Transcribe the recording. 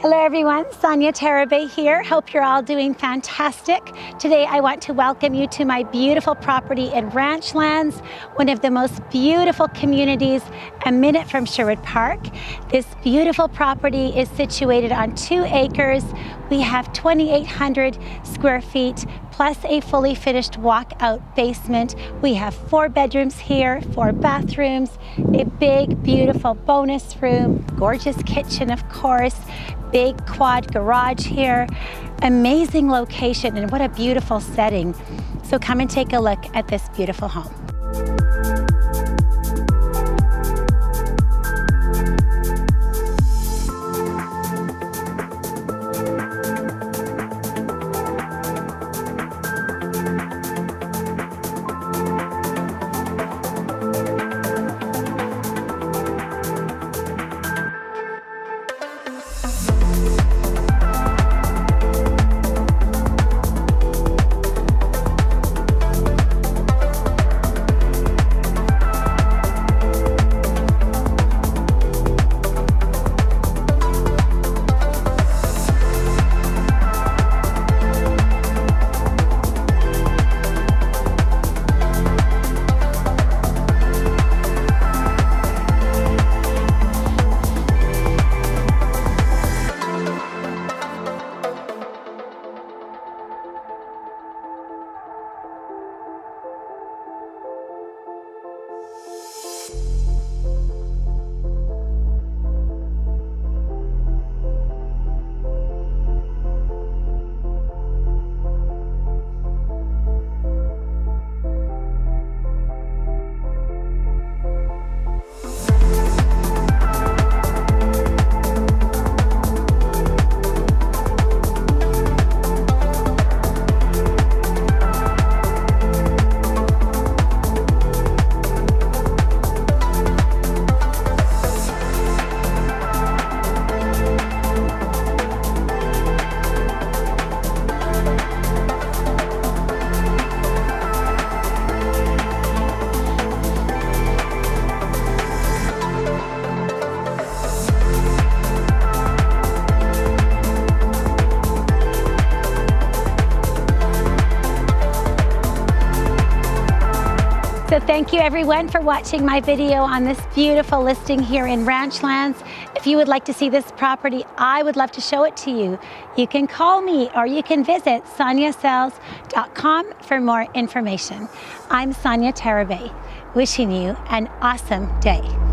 Hello everyone, Sonia Tarabay here. Hope you're all doing fantastic. Today I want to welcome you to my beautiful property in Ranchlands, one of the most beautiful communities a minute from Sherwood Park. This beautiful property is situated on two acres. We have 2,800 square feet plus a fully finished walkout basement. We have four bedrooms here, four bathrooms, a big, beautiful bonus room, gorgeous kitchen, of course, big quad garage here. Amazing location and what a beautiful setting. So come and take a look at this beautiful home. So thank you everyone for watching my video on this beautiful listing here in Ranchlands. If you would like to see this property, I would love to show it to you. You can call me or you can visit soniasells.com for more information. I'm Sonia Tarabay, wishing you an awesome day.